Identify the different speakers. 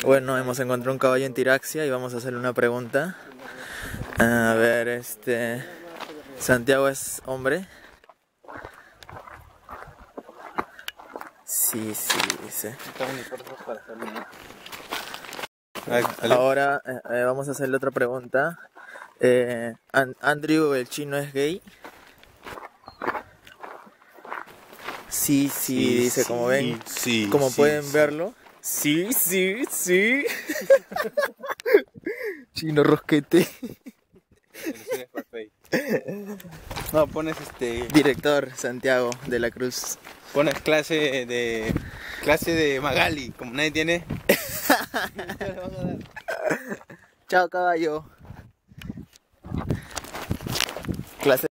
Speaker 1: Bueno, hemos encontrado un caballo en Tiraxia y vamos a hacerle una pregunta. A ver, este. ¿Santiago es hombre? Sí, sí, dice. Ahora eh, eh, vamos a hacerle otra pregunta. Eh, An- Andrew, el chino, es gay. Sí, sí, dice, como ven,
Speaker 2: sí,
Speaker 1: como pueden
Speaker 2: sí.
Speaker 1: verlo. Sí, sí, sí. chino rosquete.
Speaker 2: No, pones este.
Speaker 1: Director Santiago de la Cruz.
Speaker 2: Pones clase de. Clase de Magali, como nadie tiene.
Speaker 1: Chao, caballo. Clase